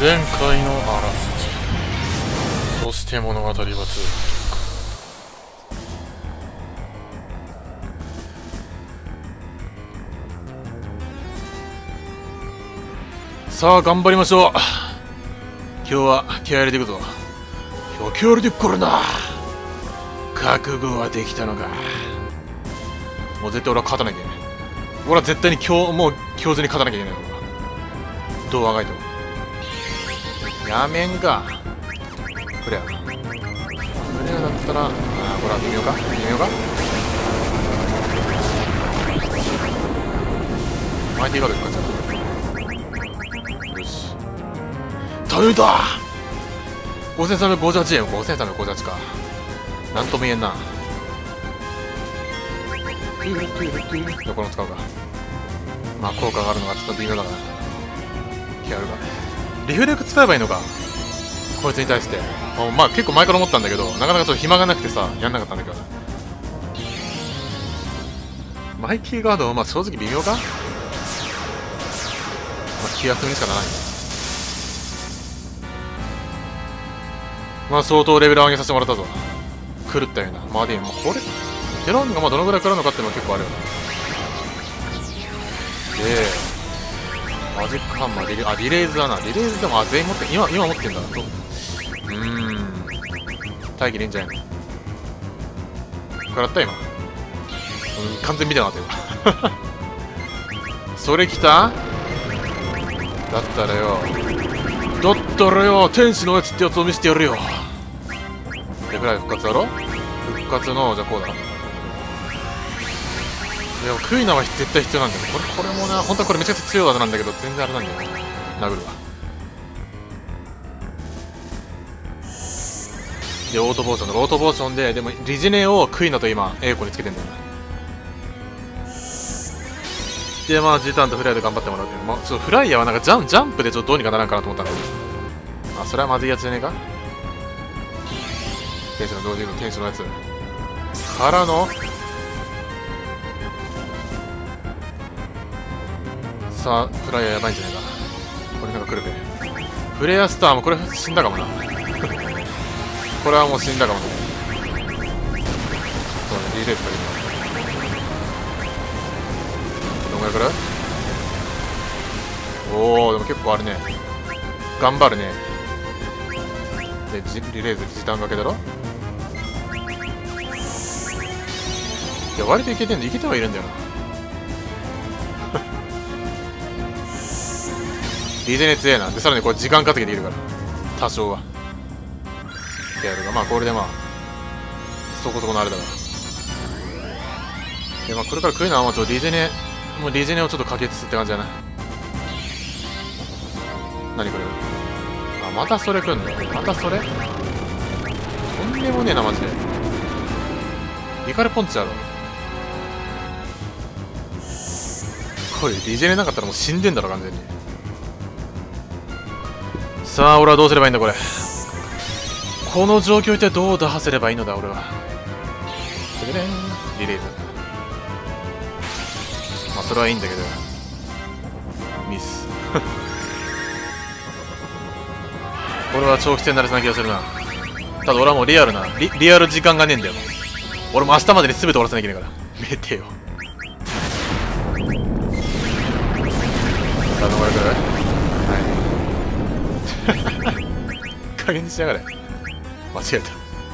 前回のあらすじそして物語は続く。さあ頑張りましょう。今日は気合入れていくぞ。今日気合入れてくからな。覚悟はできたのか。もう絶対俺は勝たなきゃいけない。俺は絶対に今日もう今日中に勝たなきゃいけないどうあがいても。やめんか。フレアフレアだったらあーこれは微妙か。微妙か。巻いていかべかじゃあよし。頼みだ5358円。5358か。なんとも言えんな。じゃあこれも使うか。まあ効果があるのがちょっと微妙だから。気あるか。ねリフレク使えばいいのか。こいつに対して。あまあ結構前から思ったんだけどなかなかちょっと暇がなくてさやんなかったんだけど。ねマイティガードはまあ正直微妙か？まあ気休めにしかならない。まあ相当レベル上げさせてもらったぞ。狂ったような。まあでもこれテロンがまあどのぐらい食らうのかっていうのは結構あるよね。でマジックハンマーリレあリレーズだな。リレーズでもあ全員持って今今持ってんだ。とう。ーん。待機でいいんじゃないの食らった今、うん、完全見てなかった今。それ来た？だったらよ。だったらよ。天使のやつってやつを見せてやるよ。レフライ復活だろ復活のじゃあこうだでもクイナは絶対必要なんだよこれこれもな本当はこれめちゃくちゃ強い技なんだけど全然あれなんだよ殴るわ。でオートポーションだオートポーションででもリジネをクイナと今エイコにつけてんだよなでまあジタンとフライで頑張ってもらうけど、まあ、ちょっとフライヤーはなんかジャンジャンプでちょっとどうにかならんかなと思ったんだけどあそれはまずいやつじゃねえか？天使の同時の天使のやつ。からのさあフライヤーやばいんじゃないか。これなんか来るべフレアスターもこれ死んだかもな。これはもう死んだかもね。そうねリレースか今どんぐらい来るおおでも結構あるね。頑張るね。でジリレーズ時短掛けだろ？いや割といけてんのいけてはいるんだよな。リジェネ強えなでさらにこれ時間稼ぎできるから。多少は。ってやるがまあこれでまあそこそこのあれだから。でまあこれから食いのはもうちょっとリジェネもうリジェネをちょっとかけつつって感じだな。何これ？あまたそれ来んの？またそれ？とんでもねえなマジで。イカレポンチやろこれリジェネなかったらもう死んでんだろ完全に。さあ俺はどうすればいいんだこれ。この状況一体どう打破すればいいのだ俺は。てれれんリーズまあそれはいいんだけど。ミス。これは長期戦になりそうな気がするな。ただ俺はもうリアルなリリアル時間がねえんだよ。俺も明日までに全て終わらせなきゃいけないから。メテよ。さあどこまで来る。加減にしやがれ。間違えた。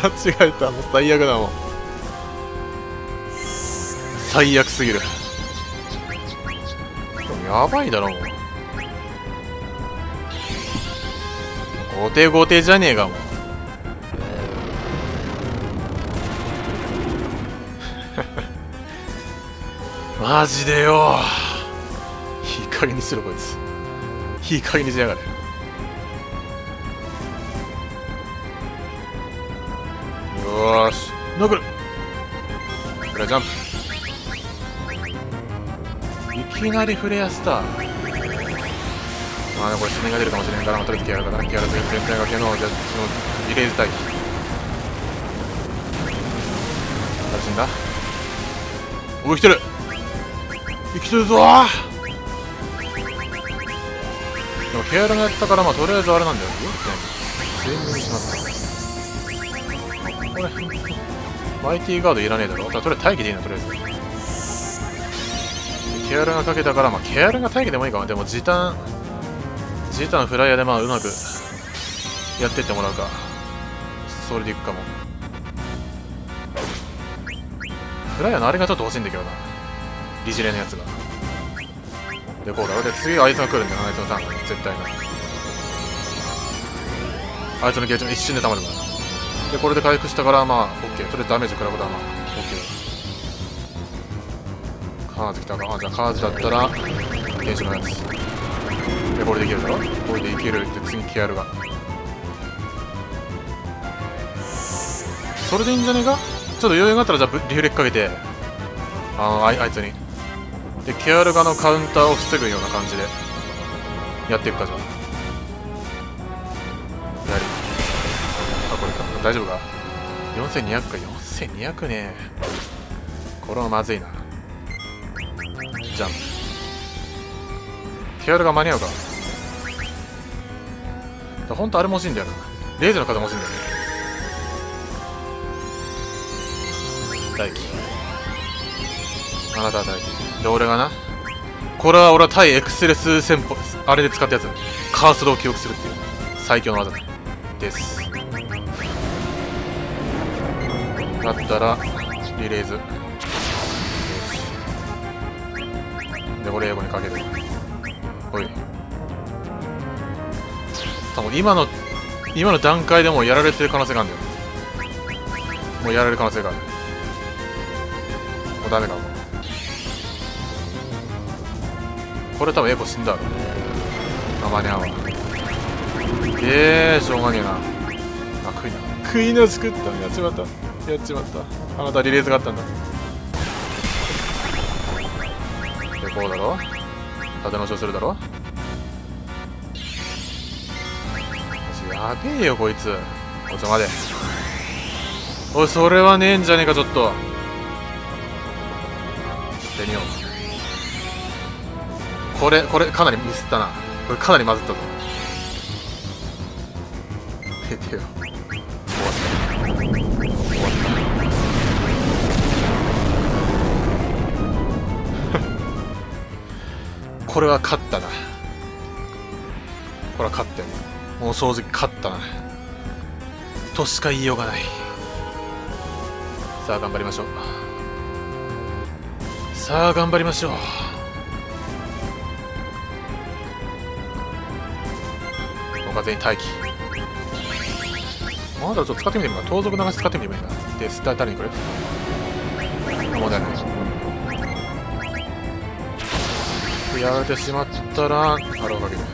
間違えた。もう最悪だもん。最悪すぎる。やばいだろもう。後手後手じゃねえかも マジでよ。いい加減にしろこいつ。いい加減にしやがれ。よーしノグルフレアジャンプ。いきなりフレアスター。まあねこれ死にが出るかもしれんからまあとりあえずキャラだからキャラ全全体がけのじゃあそのリレーズ待機誰死んだ？おい生きてる。生きてるぞ。ーでもケアルがやったからまあとりあえずあれなんだよ。全部にしますこれマイティーガードいらねえだろ？だとりあえず待機でいいなとりあえず。ケアルがかけたからまあケアルが待機でもいいかなでも時短時短フライヤーでまあうまくやってってもらうか。それでいくかも。フライヤーのあれがちょっと欲しいんだけどな。リジレのやつが。でこうだ。ろで次あいつが来るんだよあいつのターンが。絶対な。あいつのゲージも一瞬で溜まるから。でこれで回復したからまあ OK とりあえずダメージ食らうことはまあ OK カーズ来たか。あじゃあカーズだったら原種のやつ。でこれでいけるだろ？これでいけるって次ケアルが。それでいいんじゃねえか？ちょっと余裕があったらじゃあリフレックかけて。あのあいあいつに。でケアルガのカウンターを防ぐような感じで。やっていくかじゃあ。大丈夫か？4200か。4200ね。これはまずいな。ジャンプ。ケアルが間に合うか？だ本当あれも欲しいんだよな。レイズの風も欲しいんだよね。大輝。あなたは大輝。で俺がな。これは俺は対エクスレス戦法あれで使ったやつ。カーストを記憶するっていう。最強の技です。だったらリレーズ。でこれ英語にかけるおい。多分今の今の段階でもうやられてる可能性があるんだよ。もうやられる可能性がある。もうダメかもこれ多分エコ死んだろあ間に合わええー、しょうがねえな。あ食いな。食いな作ったのやっちまった。やっちまった。あなたリレーズがあったんだ。でこうだろ？立て直しをするだろ？やべえよこいつ。おいちょ待ておいそれはねえんじゃねえかちょっと。デニオこれこれかなりミスったな。これかなりまずったぞ。これは勝ったな。これは勝ったよもう正直勝ったな。としか言いようがない。さあ頑張りましょう。さあ頑張りましょう。もう完全に待機。まだちょっと使ってみてみるか盗賊流し使ってみてもいいかでスター誰にこれ。問題ないやられてしまったら腹をかけるよ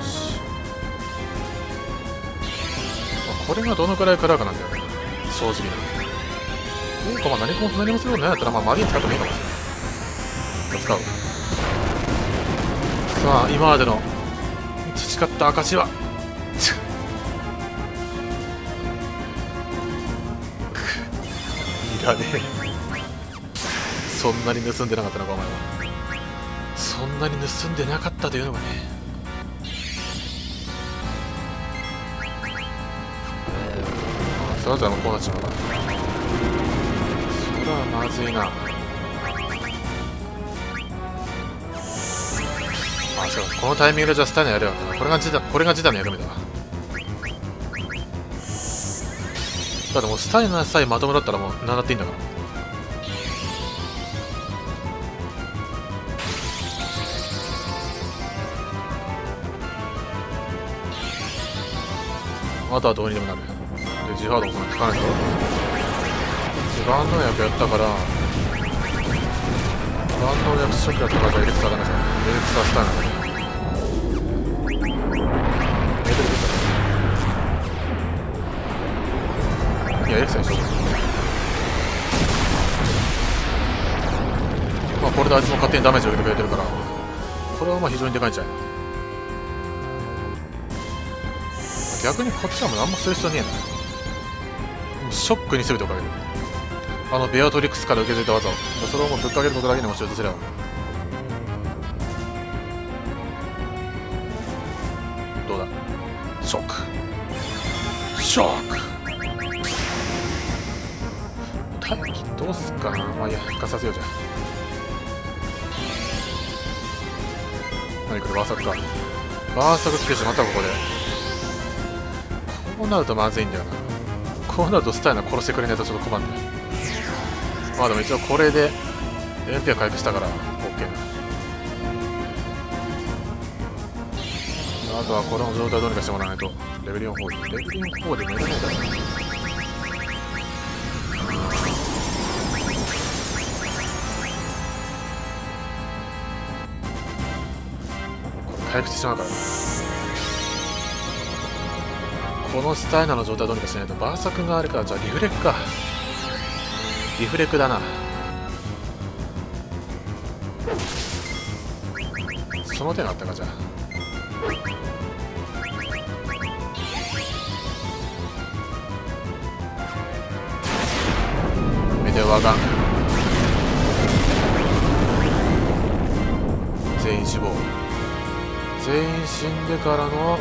し。これがどのくらい食らかなんだよ。ね正直な。そうかまあ何も何もすることないんだったらまあマリン使ってもいいかも。しれない使う。さあ今までの培った証は？いらねえ。そんなに盗んでなかったのかお前は。そんなに盗んでなかったというのがね。それじゃもこうなっちまうな。それはまずいな。あそうこのタイミングでじゃあスタイナやるよ。これがジダこれがジダの役目だわ。だってもうスタイナさえまともだったらもう何だっていいんだから。あとはどうにでもなるでジハードもそんな効かないと。万能薬やったから万能薬初期だったからエレクサーダメじゃんエレクサースタイナーだ。メートルいやエレクサーにしよう。まあこれであいつも勝手にダメージを受けてくれてるからこれはまあ非常にでかいんじゃない逆にこっちはもう何もする必要ねえな。ショックに全てをかけるあのベアトリックスから受け継いだ技を。それをもうぶっかけることだけにもしようとすれば。どうだ？ショック。ショック。待機どうすっかな。まあいや復活させようじゃ。ん何これバーサクか。バーサクつけてしまたここで。こうなるとまずいんだよな。こうなるとスタイナー殺してくれないとちょっと困るんだよまあでも一応これで MP は回復したから OK なあとはこの状態どうにかしてもらわないと。レベル4 4レベル4 4で寝れないだ。ろこれ回復してしまうから。このスタイナーの状態どうにかしないと。バーサクがあるからじゃあリフレックか。リフレックだな。その手があったかじゃあ。メテオワガン全員死亡。全員死んでからの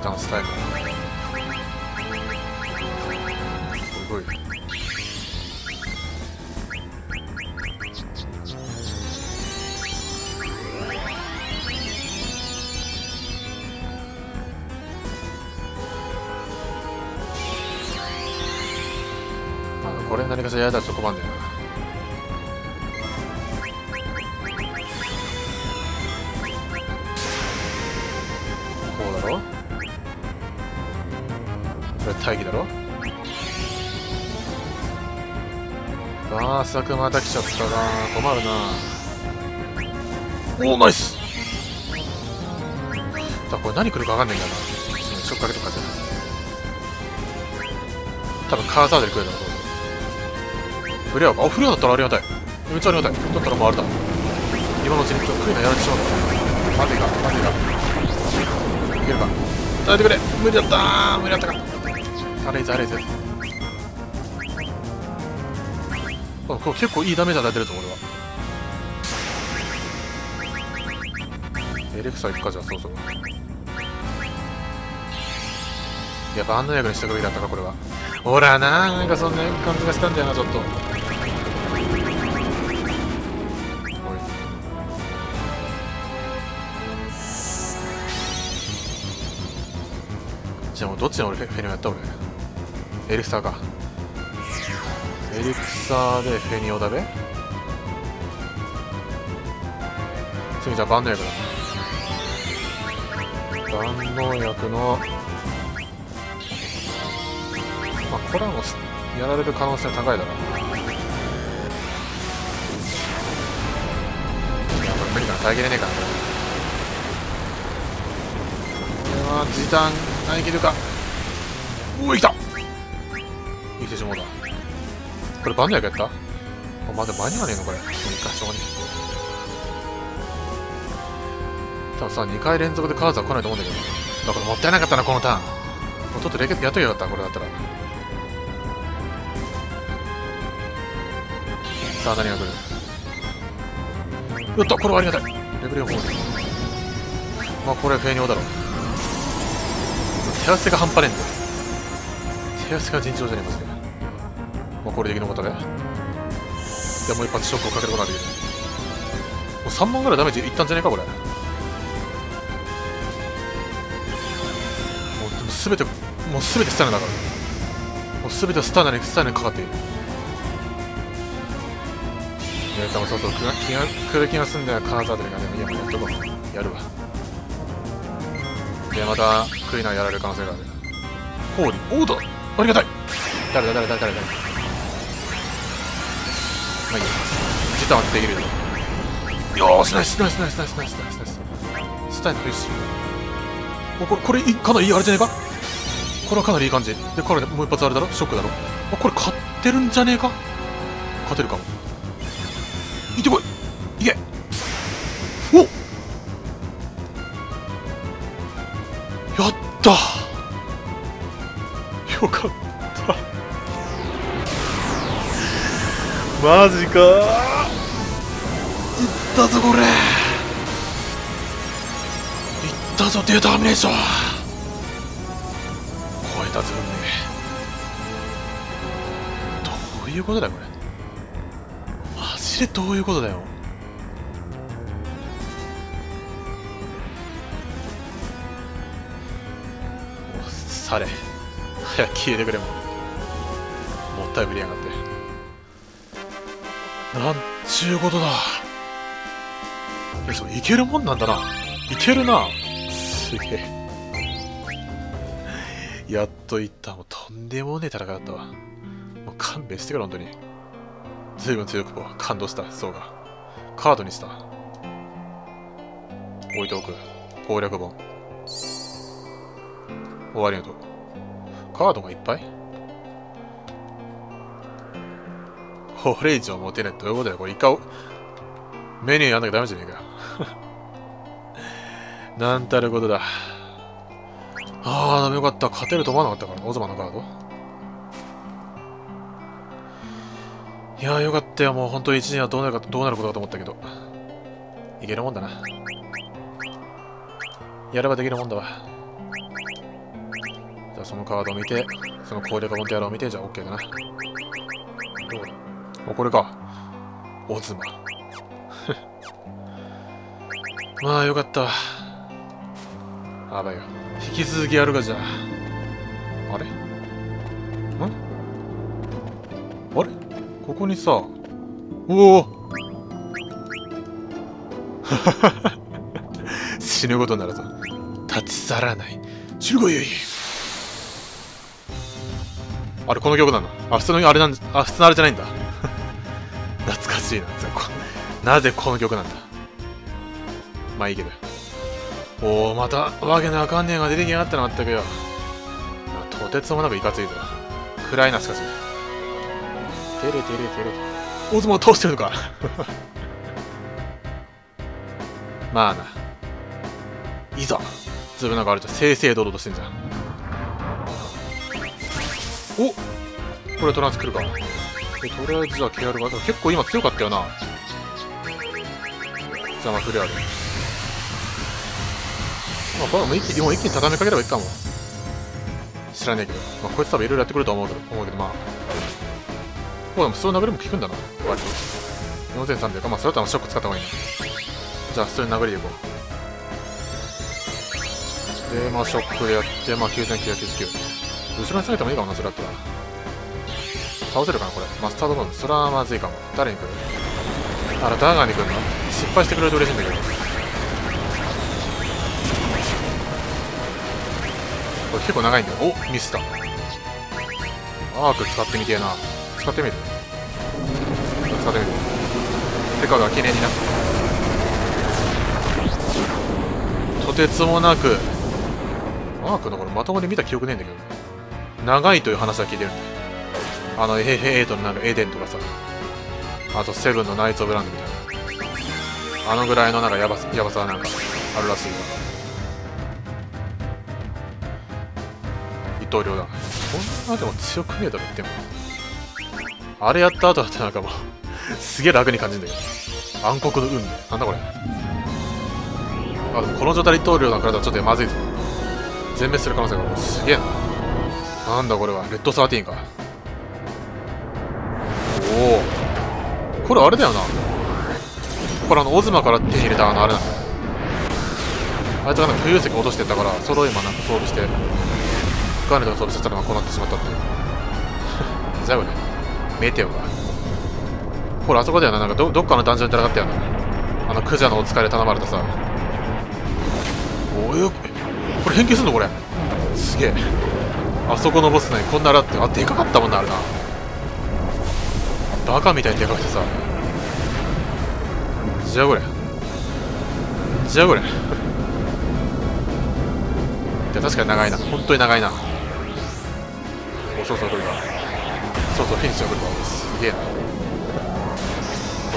時短スタイル。すごい。あこれ何かしらやられたらちょっと困る。んだよなバーサクまた来ちゃったな。困るな。おおナイス。だこれ何来るか分かんないんだよな。ショックかけとかじゃ多分カーサードで来るだろう。フレアか？あフレアだったらありがたい。めっちゃありがたい。だったらもうあれだ。今のうちにクイナやられてしまう。んだ待てが待てが。いけるか？耐えてくれ。無理だったー。無理だったか。あれいぜあれいぜこれ結構いいダメージ与えてるぞ俺は。エレクサ行くかじゃあそうそう。いやバンド役にしとくべきだったかこれは。ほらななんかそんな感じがしたんだよなちょっと。じゃあもうどっちの俺フェフェニオやった俺。エリクサーか。エリクサーでフェニオだべ？次じゃあ万能薬だ万能薬のまあこれはもやられる可能性は高いだろ。いやこれ無理かな。耐えきれねえか。なこれは時短。耐えきるか。おおいきた。いい手順だこれバンド薬やったあまだ間に合わねえのこれ。いいかしょうがねえ多分さ2回連続でカーズは来ないと思うんだけど。だからもったいなかったなこのターン。もうちょっとレケやっときゃよかったこれだったら。さあ何が来る？やったこれはありがたい。レベル4でまあこれはフェニオだろ。う手汗が半端ねえんだよ。手汗が尋常じゃねえますねまあこれで生き残ったね。でもう一発ショックをかけることがで。きるもう3万ぐらいダメージいったんじゃねえかこれ。もうでも全てもう全てスタイナーだから。もう全てスタイナーにスタイナーにかかっている。いや多分そうそう気が気が来る気がすんだよカーザードリがね。いやもうやっとこう。やるわ。でまたクイナーやられる可能性がある。ホーリーおーだありがたい。誰だ誰だ誰だ誰だ。まあいいや時短はできるよ。よーしナイスナイスナイスナイスナイスナイスナイス。スタイルよしおこれこれかなりいいあれじゃねえか？これはかなりいい感じ。でこれもう一発あれだろ？ショックだろ？あこれ勝ってるんじゃねえか？勝てるかも。いってこい。マジか。いったぞこれ。いったぞデータネーション超えたず運命どういうことだよこれ。マジでどういうことだよ。され。早く消えてくれもう。もったいぶりやがってなんちゅうことだ。いやそれいけるもんなんだな。いけるな。すげえ。やっといった。もうとんでもねえ戦いだったわ。もう勘弁してくれ本当に。随分強くこう感動した。そうが。カードにした。置いておく。攻略本。終わりのとカードがいっぱい？これ以上持てないどういうことだよこれイカをメニューやんなきゃダメじゃねえか なんたることだああ、でもよかった。勝てると思わなかったからオズマのカード。いやーよかったよ。もう本当に一年はどうなるか、どうなることかと思ったけど。いけるもんだな。やればできるもんだわ。じゃあそのカードを見て、その攻略本とやらを見て、じゃあ OK だな。どうだ？お、これか。オズマ。まあよかったわ。あばよ。引き続きやるかじゃあ。あれ？ん？あれ？ここにさ、おお 死ぬことになるぞ。立ち去らない。死ぬがゆい。あれ、この曲なんだ。あ、普通のあれなんあ、普通のあれじゃないんだ。しいな。なぜこの曲なんだ？まあいいけど。おおまたわけのわかんねえが出てきやがったなまったくよ。とてつもなくいかついぞ。暗いなしかしてれてれてれ大相撲通してるのか。まあな。いざ。ずぶなんかあるじゃん。正々堂々としてんじゃん。おこれトランス来るか。えとりあえずは KR が結構今強かったよな邪魔フレアでまあ、これも一気もう一気に畳みかければいいかも。知らねえけど。まあ、こいつ多分いろいろやってくると思うけど、思うけどまあ。こうでも普通の殴りも効くんだな、割と。4300か。まあ、それだったらショック使った方がいいな。じゃあ、普通に殴りでいこう。で、まあ、ショックでやって、まあ、9999。後ろに下げてもいいかもな、それだったら。倒せるかな、これ。マスタードボム。それはまずいかも。誰に来る？あら、ダーガーに来るの？失敗してくれると嬉しいんだけど。これ結構長いんだよ。おミスったアーク使ってみてえな。使ってみる？使ってみる。セカードは記念にな。とてつもなく。アークのこれまともに見た記憶ねえんだけど。長いという話は聞いてる。んだあのエヘヘエイトのなんかエデンとかさ。あとセブンのナイツ・オブ・ランドみたいな。あのぐらいのなんかやばやばさなんかあるらしいよ。統領だ。こんなでも強く見えたら言っても。あれやった後だってなんかもうすげえ楽に感じるんだけど。暗黒の運命。なんだこれ。あでもこの状態で一刀両の体はちょっとまずいぞ。全滅する可能性がある。すげえな。なんだこれは。レッドサーティーンか。おおこれあれだよな。これあのオズマから手に入れたあのあれなんだあいつがなんか浮遊石落としてったからそれを今なんか装備してガーネットが飛びさせたらこうなってしまったっていう。じゃあね。メテオがほらあそこだよな。なんかどどっかのダンジョンで戦ったよな。あのクジャのお疲れ頼まれたさ。およこれ変形すんのこれ。すげえ。あそこのボスねこんならってあでかかったもんなあれな。バカみたいにでかくてさ。じゃあこれ。じゃあこれ。いや確かに長いな。本当に長いな。おそうそう来るかそうそうフィニッシュが来るかすげえな。こ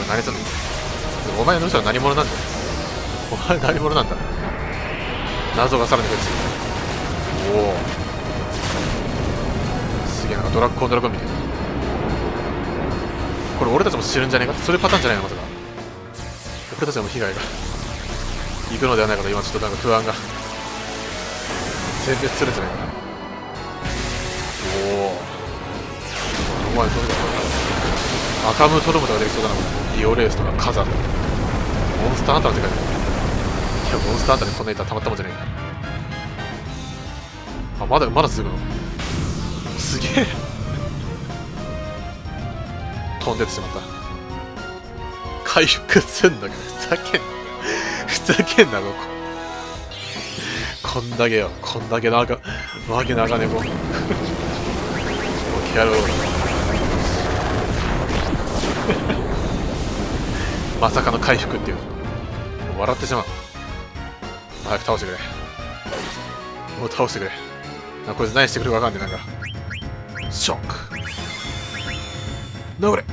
れ何すんの？お前の後ろ何者なんだお前何者なんだ？謎がさらに増えておお。すげえなんかドラッグコンドラゴンみたいな。これ俺たちも知るんじゃねえか？それパターンじゃないの？まさか。俺たちも被害が。行くのではないかと今ちょっとなんか不安が。全滅するんじゃないかな。おおお前どれ。だ赤ムトルムとかできそうだなこれ。リオレースとか火山モンスターハンターって書いてあるいやモンスターハンターにこんないたまったもんじゃないあまだまだ続くの？すげえ。飛んでってしまった。回復すんだけどふざけんな。ふざけんなここ。こんだけよ。こんだけの赤わけの赤猫もうキャロまさかの回復っていう。う笑ってしまう。早く倒してくれ。もう倒してくれ。なこいつ何してくるか分かんねえなんか。ショック。殴れ。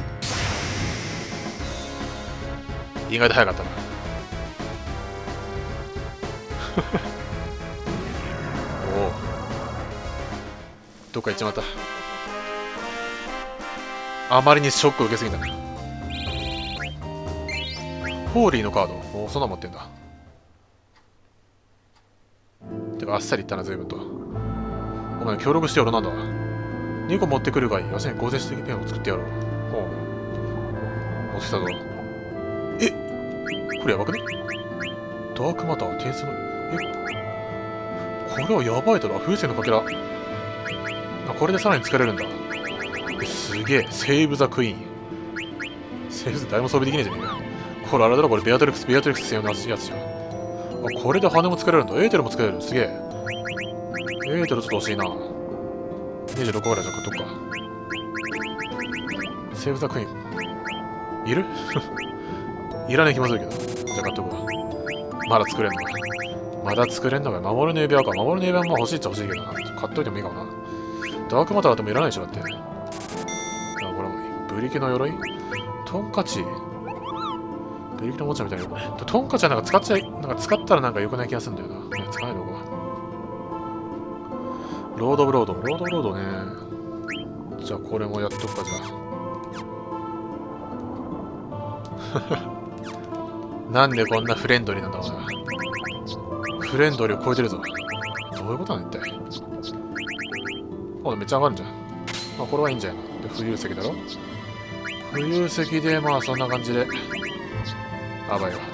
意外と早かったな。おおどっか行っちまった。あまりにショックを受けすぎた。なホーリーのカード。おおそんな持ってんだ。てかあっさりいったな随分と。お前協力してやろうなんだ。2個持ってくるがいい。要するに合成してペンを作ってやろう。ほう。持ってきたぞ。え？これやばくね？ダークマター、点数の？え？これはやばいだろ。風船のかけら。あ、これでさらに作れるんだ。すげえ。セーブ・ザ・クイーン。セーブ・ザ・誰も装備できねえじゃねえか。これあれだろ、これベアトリックス、ベアトリックス専用のやつじゃん。あ、これで羽も作れるんだ。エーテルも作れる。すげえ。エーテルちょっと欲しいな。26ぐら？いじゃ買っとくか。セーブ・ザ・クイーン。いる？いらない気もするけど。じゃあ買っとくわ。まだ作れんのか。まだ作れんのか。守りの指輪か。守りの指輪も欲しいっちゃ欲しいけどな。買っといてもいいかもな。ダークマターだともいらないでしょ、だって。あ、これも、ブリキの鎧？トンカチ？ブリキのおもちゃみたいなよくね。トンカチはなんか使っちゃい、なんか使ったらなんか良くない気がするんだよな。ね、使えないのか。ロード・ブ・ロード。ロード・ブ・ロードね。じゃあこれもやっとくか、じゃあ。なんでこんなフレンドリーなんだろうな。フレンドリーを超えてるぞ。どういうことなんだ一体。あ、めっちゃ上がるじゃん。まあこれはいいんじゃないな。で、浮遊石だろ浮遊石でまあそんな感じで。やばいわ。